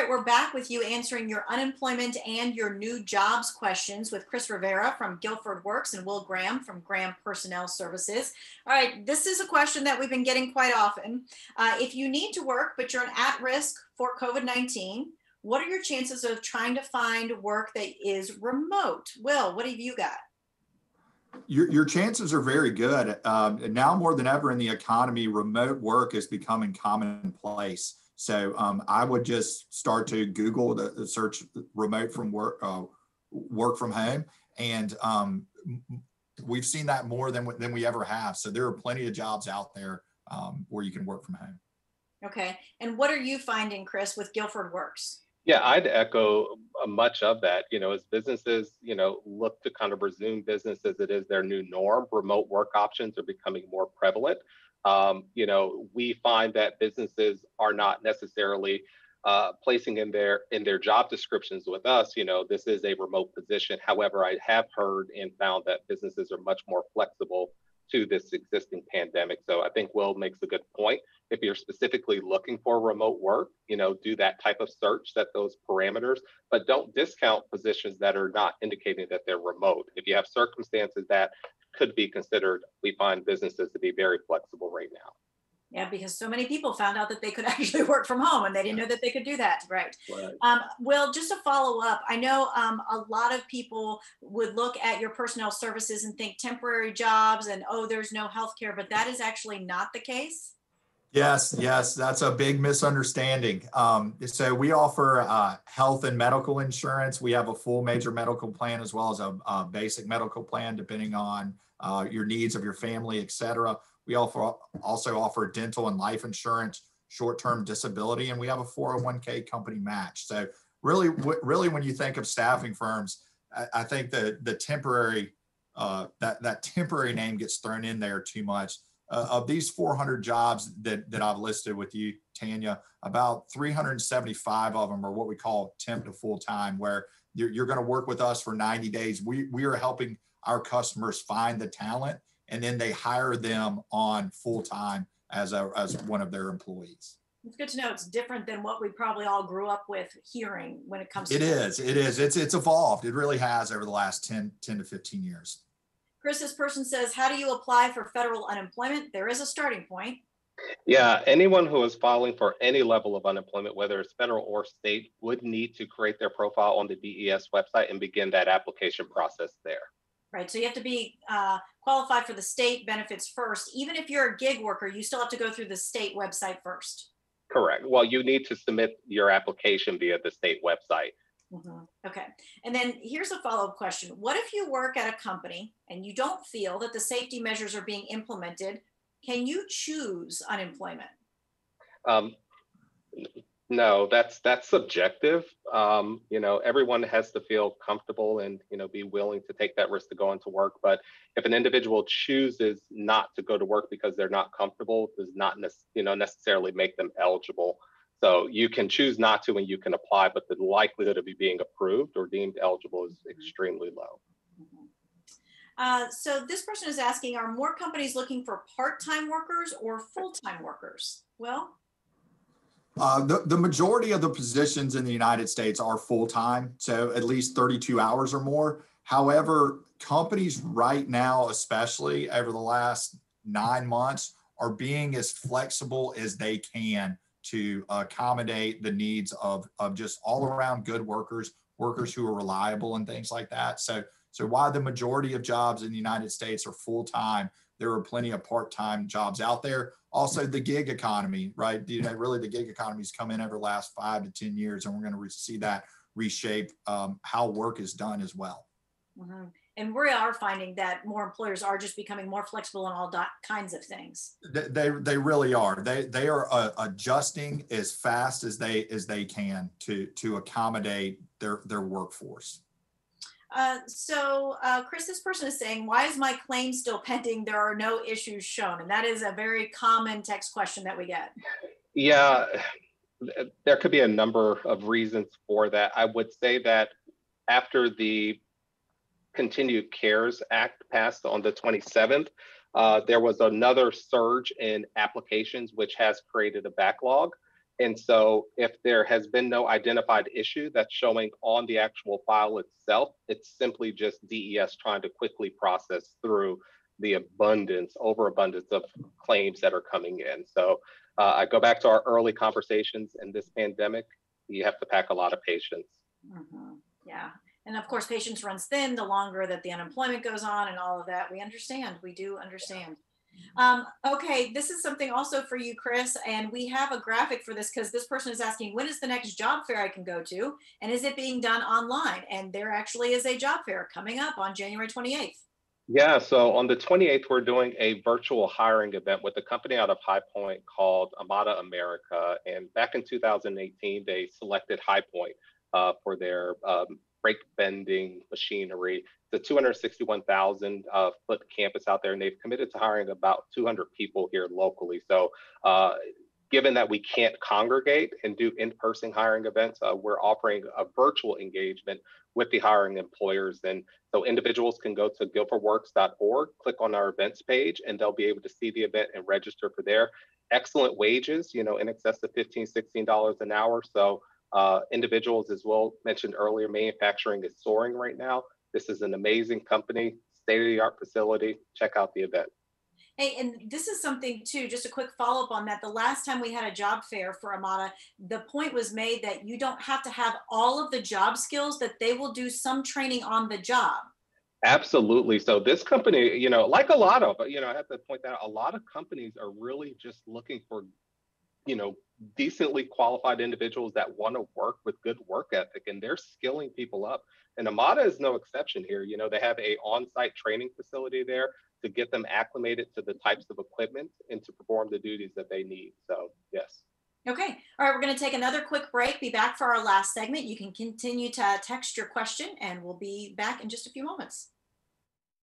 right, we're back with you answering your unemployment and your new jobs questions with Chris Rivera from Guilford Works and Will Graham from Graham Personnel Services. All right, this is a question that we've been getting quite often. Uh, if you need to work, but you're at risk for COVID 19, what are your chances of trying to find work that is remote? Will, what have you got? Your, your chances are very good. Um, now more than ever in the economy, remote work is becoming commonplace. So um, I would just start to Google the, the search remote from work, uh, work from home, and um, we've seen that more than than we ever have. So there are plenty of jobs out there um, where you can work from home. Okay, and what are you finding, Chris, with Guilford Works? Yeah, I'd echo uh, much of that. You know, as businesses, you know, look to kind of resume business as it is their new norm, remote work options are becoming more prevalent. Um, you know, we find that businesses are not necessarily uh, placing in their in their job descriptions with us, you know, this is a remote position. However, I have heard and found that businesses are much more flexible to this existing pandemic. So I think Will makes a good point. If you're specifically looking for remote work, you know, do that type of search, set those parameters, but don't discount positions that are not indicating that they're remote. If you have circumstances that could be considered, we find businesses to be very flexible right now. Yeah, because so many people found out that they could actually work from home and they didn't know that they could do that. Right. Right. Um, well, just to follow up, I know um, a lot of people would look at your personnel services and think temporary jobs and, oh, there's no health care, but that is actually not the case. Yes, yes, that's a big misunderstanding. Um, so we offer uh, health and medical insurance. We have a full major medical plan as well as a, a basic medical plan, depending on uh, your needs of your family, et cetera. We also also offer dental and life insurance, short-term disability, and we have a 401k company match. So really, really, when you think of staffing firms, I, I think the the temporary uh, that that temporary name gets thrown in there too much uh, of these 400 jobs that, that I've listed with you, Tanya, about 375 of them are what we call temp to full time, where you're, you're going to work with us for 90 days. We, we are helping our customers find the talent and then they hire them on full time as, a, as one of their employees. It's good to know it's different than what we probably all grew up with hearing when it comes to it is it is it's it's evolved it really has over the last 10 10 to 15 years Chris, this person says, how do you apply for federal unemployment? There is a starting point. Yeah, anyone who is filing for any level of unemployment, whether it's federal or state, would need to create their profile on the DES website and begin that application process there. Right. So you have to be uh, qualified for the state benefits first. Even if you're a gig worker, you still have to go through the state website first. Correct. Well, you need to submit your application via the state website. Mm-hmm. Okay. And then here's a follow up question What if you work at a company and you don't feel that the safety measures are being implemented? Can you choose unemployment? Um, no, that's that's subjective. Um, you know, everyone has to feel comfortable and you know be willing to take that risk to go into work. But if an individual chooses not to go to work because they're not comfortable, does not you know necessarily make them eligible so you can choose not to and you can apply, but the likelihood of you being approved or deemed eligible is mm-hmm. extremely low. Mm-hmm. Uh, so this person is asking, are more companies looking for part-time workers or full-time workers? Well, uh, the, the majority of the positions in the United States are full-time, so at least 32 hours or more. However, companies right now, especially over the last nine months, are being as flexible as they can to accommodate the needs of, of just all around good workers, workers who are reliable and things like that. So, so while the majority of jobs in the United States are full time, there are plenty of part time jobs out there. Also, the gig economy, right? You know, really the gig economy's come in over the last five to 10 years, and we're going to see that reshape um, how work is done as well. Mm-hmm and we are finding that more employers are just becoming more flexible in all kinds of things they they really are they they are uh, adjusting as fast as they as they can to to accommodate their their workforce uh, so uh, chris this person is saying why is my claim still pending? There are no issues shown. And that is a very common text question that we get. Yeah there could be a number of reasons for that. I would say that after the Continued CARES Act passed on the 27th, uh, there was another surge in applications, which has created a backlog. And so if there has been no identified issue that's showing on the actual file itself, it's simply just DES trying to quickly process through the abundance, overabundance of claims that are coming in. So uh, I go back to our early conversations in this pandemic. You have to pack a lot of patience. Mhm. Yeah. And of course, patience runs thin the longer that the unemployment goes on and all of that. We understand. We do understand. Um, okay, this is something also for you, Chris, and we have a graphic for this because this person is asking, when is the next job fair I can go to? And is it being done online? And there actually is a job fair coming up on January 28th. Yeah, so on the 28th, we're doing a virtual hiring event with a company out of High Point called Amada America. And back in 2018, they selected High Point uh, for their um, brake bending machinery. The 261,000 uh, foot campus out there, and they've committed to hiring about 200 people here locally. So, uh, given that we can't congregate and do in-person hiring events, uh, we're offering a virtual engagement with the hiring employers. And so individuals can go to guilfordworks.org, click on our events page, and they'll be able to see the event and register for there. Excellent wages, you know, in excess of $15, $16 an hour. So uh, individuals, as well mentioned earlier, manufacturing is soaring right now. This is an amazing company, state-of-the-art facility. Check out the event. Hey, and this is something too, just a quick follow up on that. The last time we had a job fair for Amada, the point was made that you don't have to have all of the job skills, that they will do some training on the job. Absolutely. So this company, you know, like a lot of, you know, I have to point that out, a lot of companies are really just looking for, you know, decently qualified individuals that want to work with good work ethic, and they're skilling people up. And Amada is no exception here. You know, they have a on-site training facility there to get them acclimated to the types of equipment and to perform the duties that they need. So yes. Okay, all right, we're going to take another quick break, be back for our last segment. You can continue to text your question and we'll be back in just a few moments.